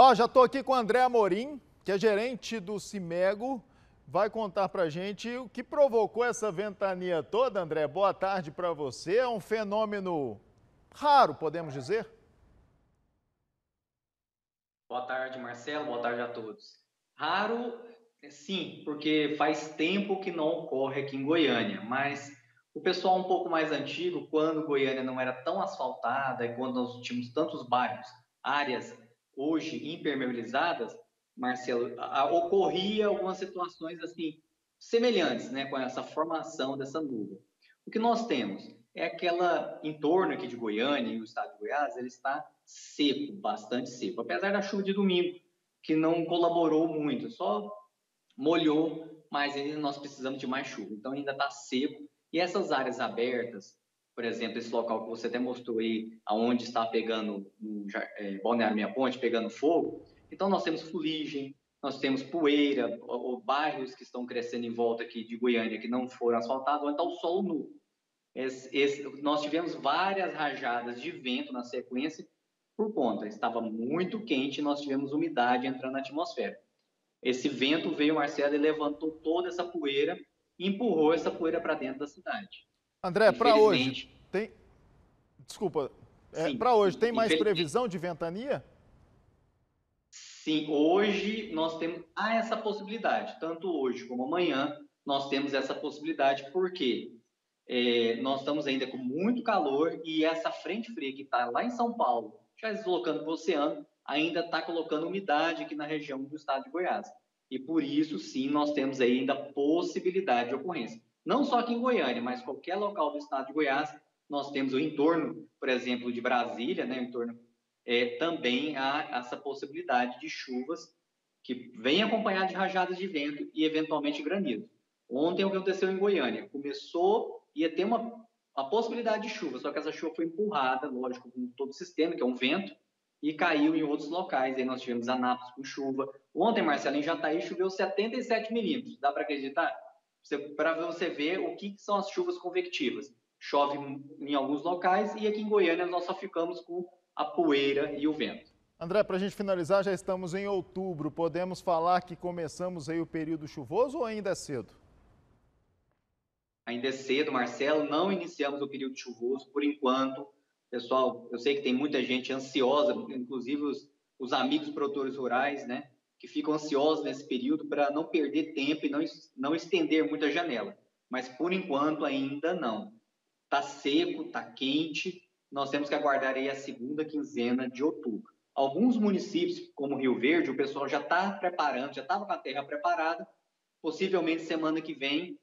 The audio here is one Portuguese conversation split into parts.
Ó, já estou aqui com o André Amorim, que é gerente do Cimego, vai contar para gente o que provocou essa ventania toda, André. Boa tarde para você. É um fenômeno raro, podemos dizer? Boa tarde, Marcelo. Boa tarde a todos. Raro, sim, porque faz tempo que não ocorre aqui em Goiânia, mas o pessoal um pouco mais antigo, quando Goiânia não era tão asfaltada e quando nós tínhamos tantos bairros, áreas hoje impermeabilizadas, Marcelo, ocorria algumas situações assim semelhantes, né, com essa formação dessa nuvem. O que nós temos é aquela entorno aqui de Goiânia e o estado de Goiás, ele está seco, bastante seco, apesar da chuva de domingo, que não colaborou muito, só molhou, mas ainda nós precisamos de mais chuva. Então ainda está seco e essas áreas abertas, por exemplo, esse local que você até mostrou aí, aonde está pegando, no, é, Balneário Minha Ponte, pegando fogo, então nós temos fuligem, nós temos poeira, ou, ou, bairros que estão crescendo em volta aqui de Goiânia que não foram asfaltados, ou então o solo nu. Esse, esse, nós tivemos várias rajadas de vento na sequência por conta, estava muito quente e nós tivemos umidade entrando na atmosfera. Esse vento veio, Marcelo, e levantou toda essa poeira e empurrou essa poeira para dentro da cidade. André, para hoje, tem. Desculpa, é, para hoje, tem mais previsão de ventania? Sim, hoje nós temos há essa possibilidade, tanto hoje como amanhã nós temos essa possibilidade, porque é, nós estamos ainda com muito calor e essa frente fria que está lá em São Paulo, já deslocando para o oceano, ainda está colocando umidade aqui na região do estado de Goiás. E por isso, sim, nós temos ainda possibilidade de ocorrência. Não só aqui em Goiânia, mas qualquer local do estado de Goiás, nós temos o entorno, por exemplo, de Brasília, né, o entorno é, também há essa possibilidade de chuvas que vem acompanhada de rajadas de vento e eventualmente granizo. Ontem o que aconteceu em Goiânia? Começou, ia ter uma, uma possibilidade de chuva, só que essa chuva foi empurrada, lógico, com todo o sistema, que é um vento, e caiu em outros locais. Aí nós tivemos Anápolis com chuva. Ontem, Marcelo, em Jataí choveu 77 milímetros. Dá para acreditar? Para você ver o que, que são as chuvas convectivas. Chove em alguns locais e aqui em Goiânia nós só ficamos com a poeira e o vento. André, para a gente finalizar, já estamos em outubro. Podemos falar que começamos aí o período chuvoso ou ainda é cedo? Ainda é cedo, Marcelo. Não iniciamos o período chuvoso por enquanto. Pessoal, eu sei que tem muita gente ansiosa, inclusive os, os amigos produtores rurais, né? Que ficam ansiosos nesse período para não perder tempo e não, não estender muito a janela. Mas por enquanto ainda não. Está seco, está quente, nós temos que aguardar aí a segunda quinzena de outubro. Alguns municípios, como Rio Verde, o pessoal já está preparando, já estava com a terra preparada. Possivelmente semana que vem,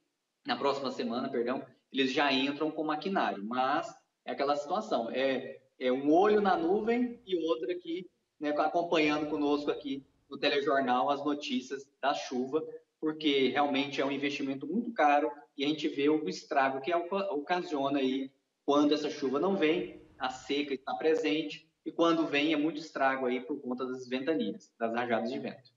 na próxima semana, perdão, eles já entram com maquinário. Mas é aquela situação, é, é um olho na nuvem e outro aqui, né, acompanhando conosco aqui no telejornal as notícias da chuva, porque realmente é um investimento muito caro e a gente vê o estrago que ocasiona aí quando essa chuva não vem, a seca está presente, e quando vem é muito estrago aí por conta das ventanias, das rajadas de vento.